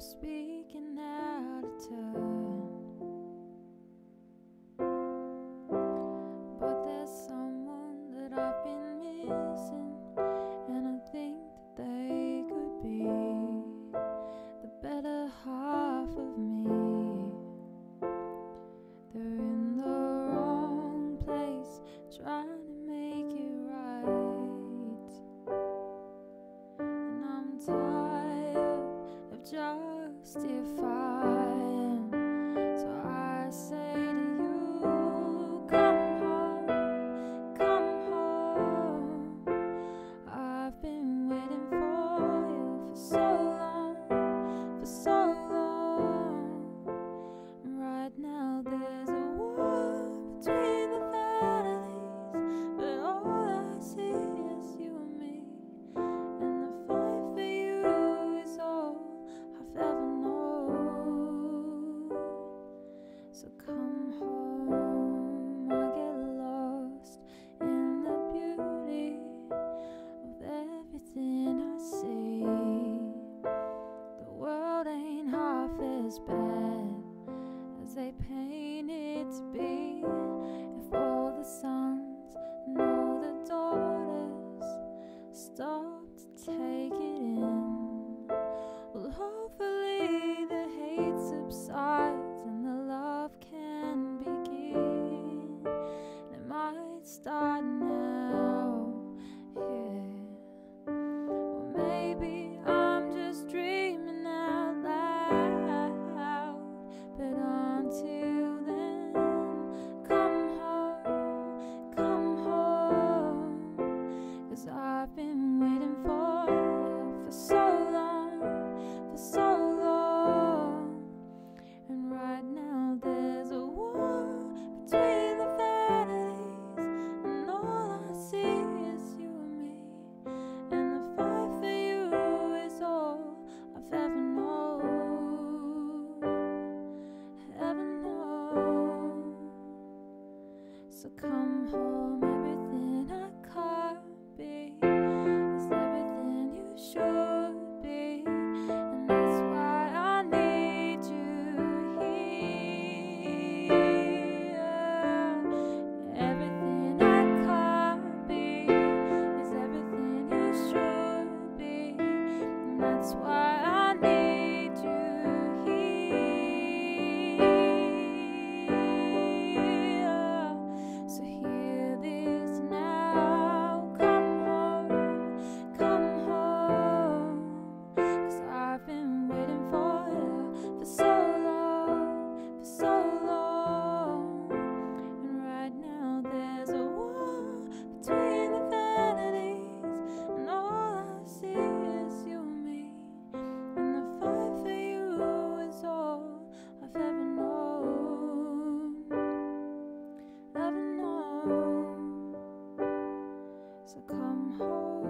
speak. justify half as bad as they paint it to be. If all the sons and all the daughters stop to take it in, well, hopefully the hate subsides and the love can begin. It might start now, So come home, everything I can't be is everything you should be, and that's why I need you here. Everything I can't be is everything you should be, and that's why. So come home.